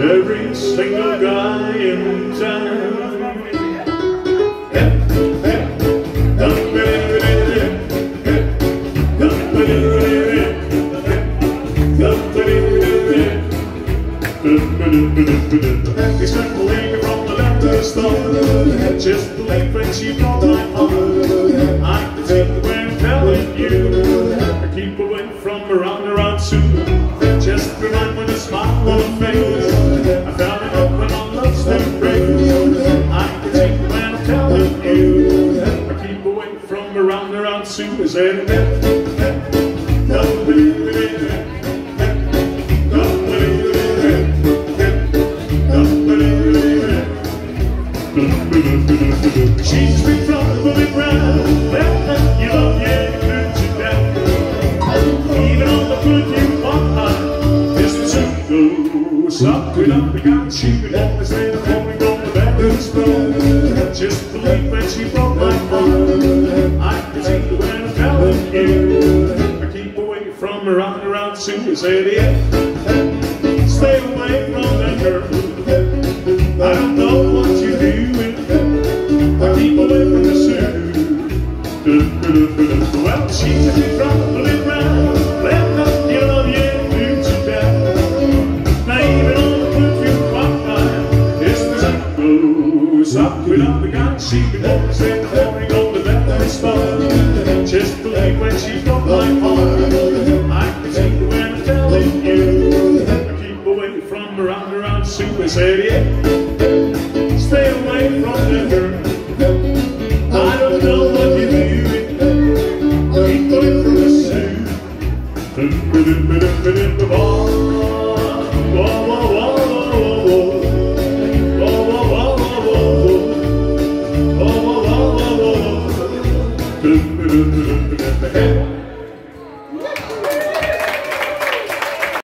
every single guy in town. He spent the leg from the left to his just the leg friendship all time on. Around around soon. Is. She's been troubling round, you love, you. Even on the you a up, could always say the morning on the back the. Just believe when she as. Stay away from that girl. I don't know what you're doing. I keep away from the suit. Well, she's been troubling round. Let up your love, yeah, moves you down. Now even on the foot you walk by, it's the sun goes up without the gun. She can always say the morning on the left the spot. Just believe when she broke my heart. Stay away from that girl I don't know what you're Keep going through the suit